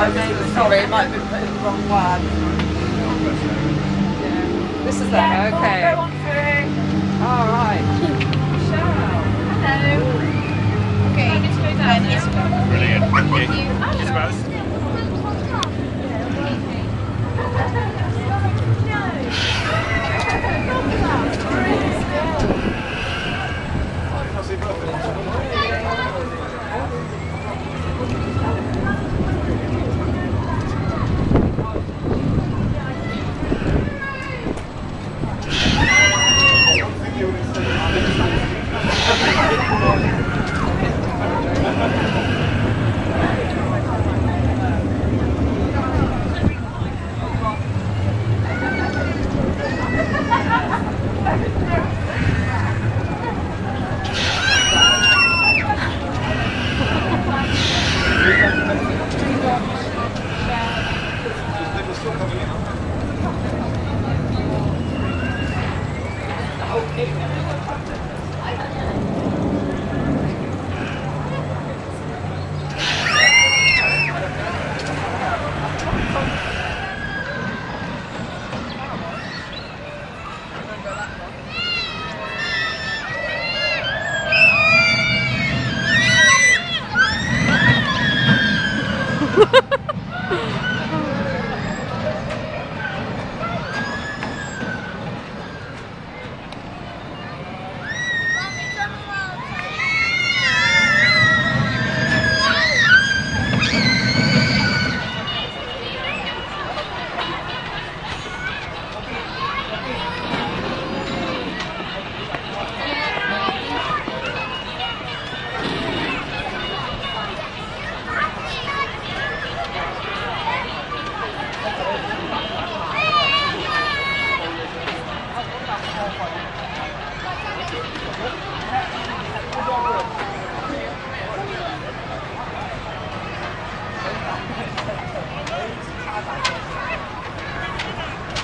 Sorry, it might have been put in the wrong one. This is that, okay. Go on through. All right. Michelle. Hello. Okay. I'm going to go down um, now. Brilliant. Thank you. Isabel?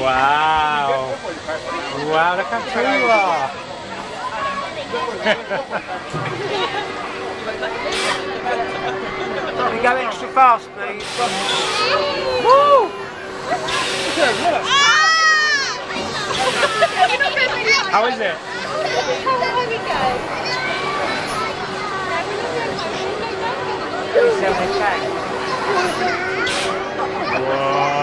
Wow. Wow, look how cool you are. Can you go extra fast, please? Woo! How is it? Whoa.